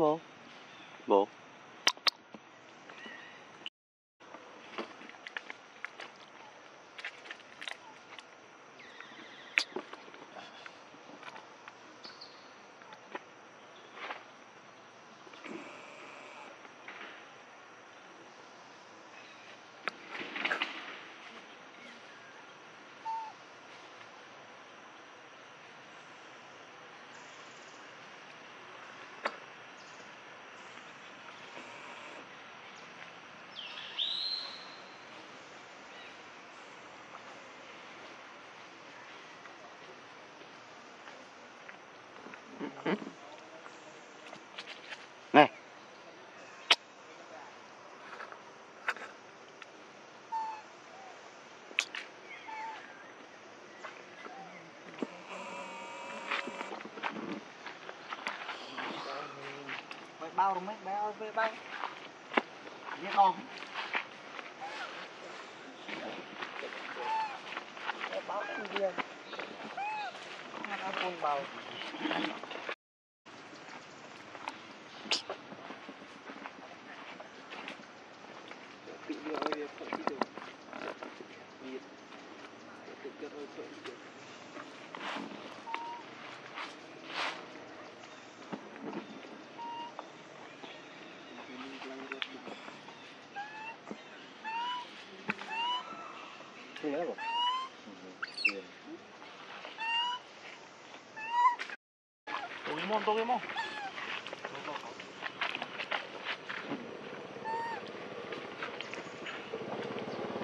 possible. Này. Vậy bao rồi mấy? Bao. Về bao Nhé con bao cái gì Nó phun bầu bao. algo. Toquemos, toquemos.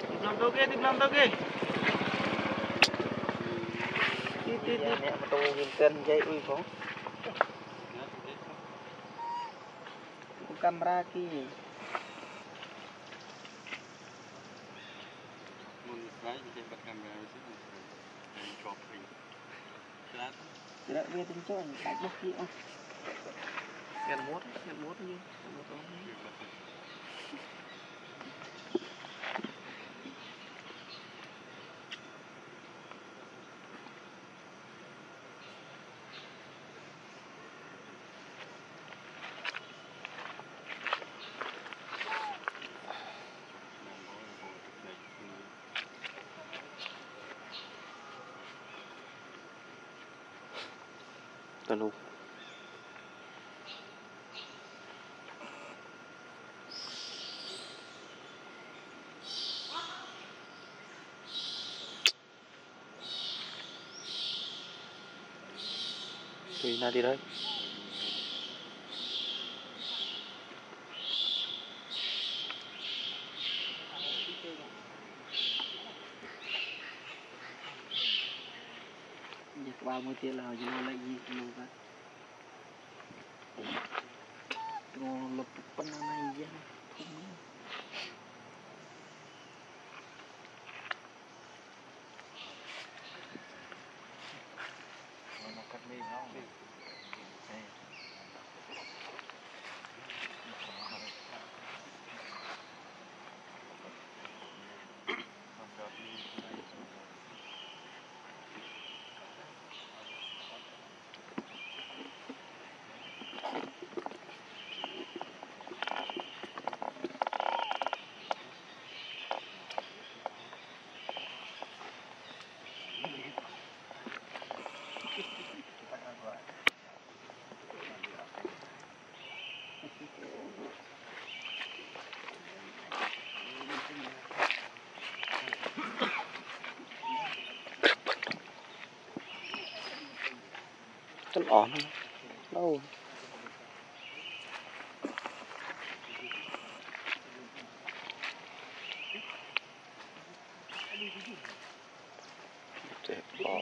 Tiplang toke, tiplang toke. Ini yang ini, apa tau ngintin, jai ui, kok. Bukan meraki. Phóng. Camera kia. Mun sai dia buat kamera di sini. Dan drop ring. Kelihatan. Tidak dia ni. hùng thì na đi đấy. Vào một tia là cho nó lại gì luôn ra. Nó lập bên này ra. Không Chân ổn? Đâu. Để bỏ.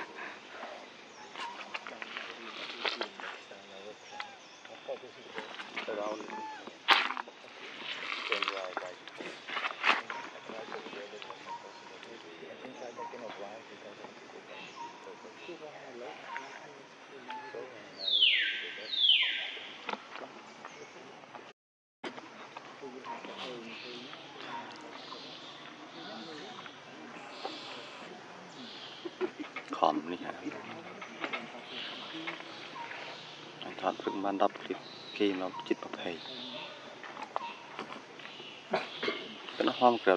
อมนี่ฮะถอดพึ่งบ้านดับคลิปเกมเราจิตประเพยเป็นห้องเกลือ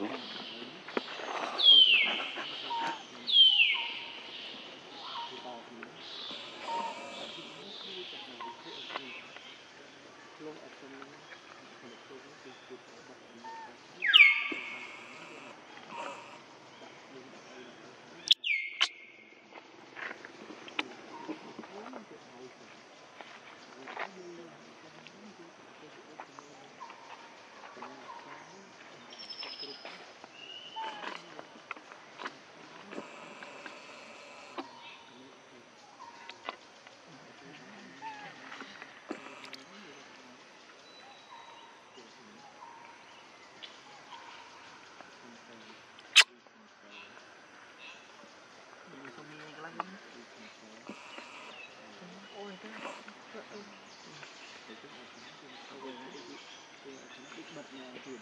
ទៀត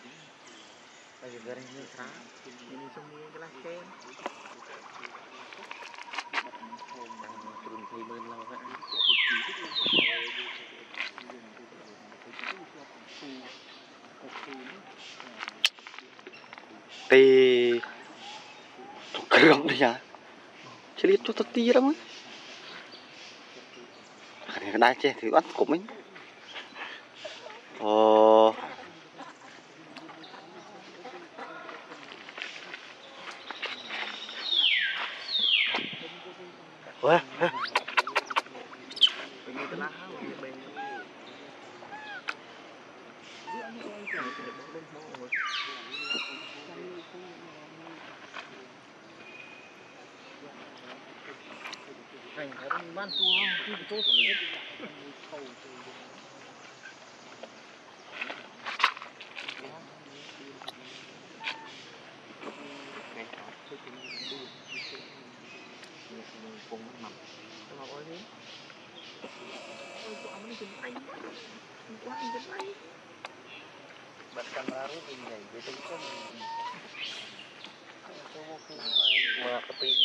តែវាវិញនេះស្រានេះសុំមានកន្លះគេគ្រូ20ម៉ឺនឡើងហ្នឹងទេគ្រឿងនេះអាឆ្លៀតទៅទៅទីរឹងអានេះក្តៅចេះគឺអត់គុំហ្នឹង ha Ini telah Ini bayi Anh thấy không? complete